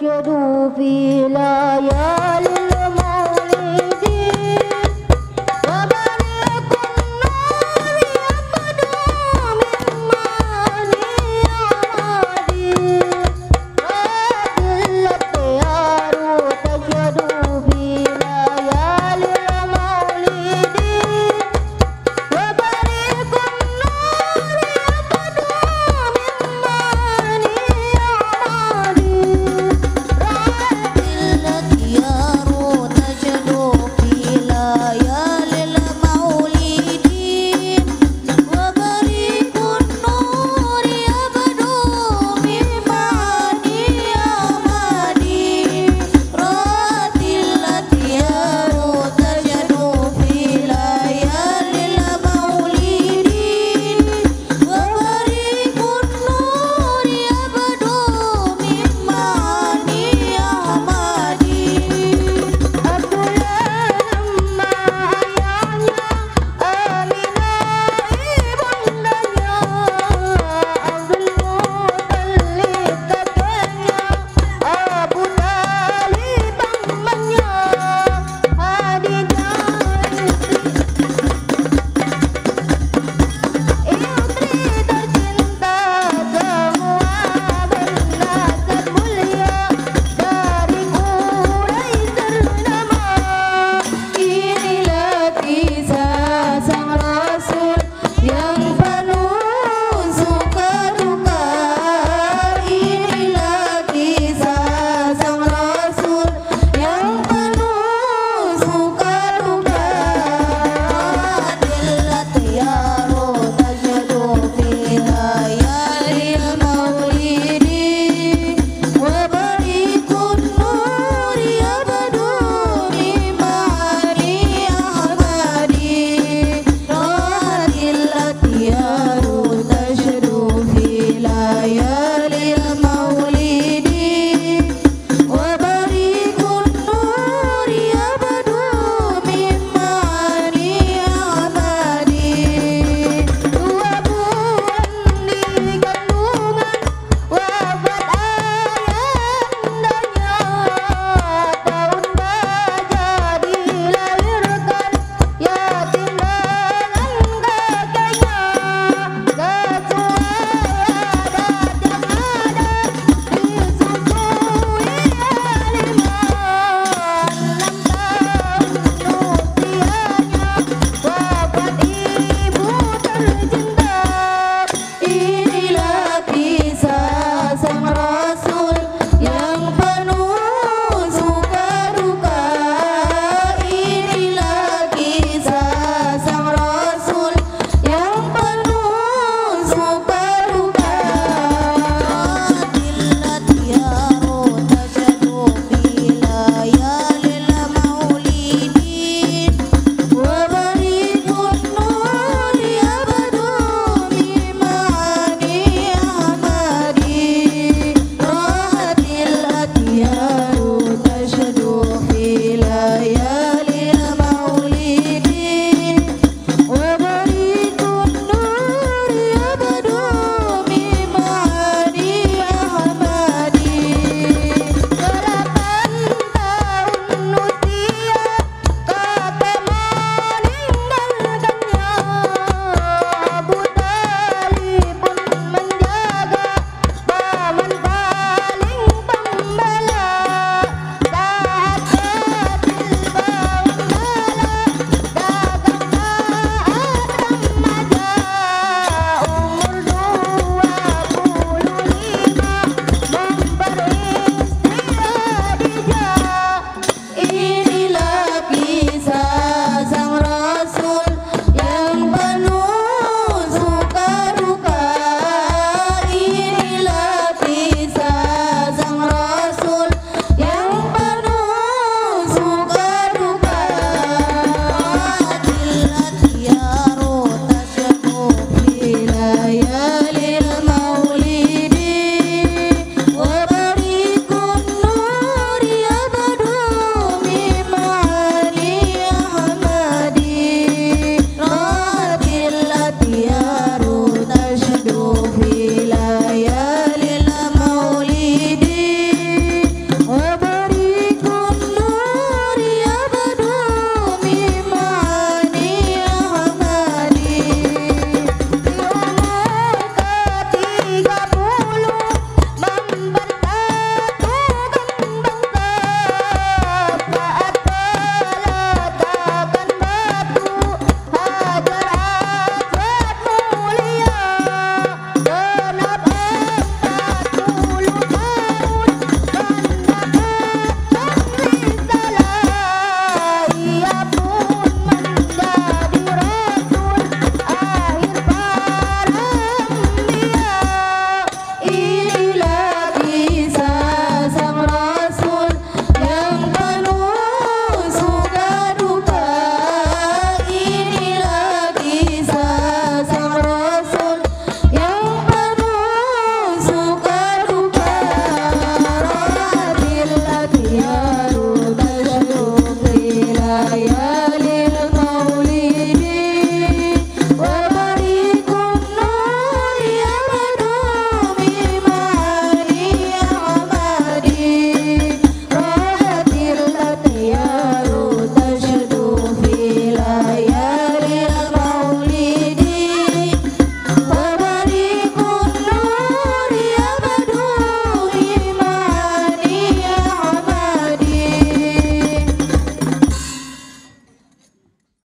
أشهد في الآيات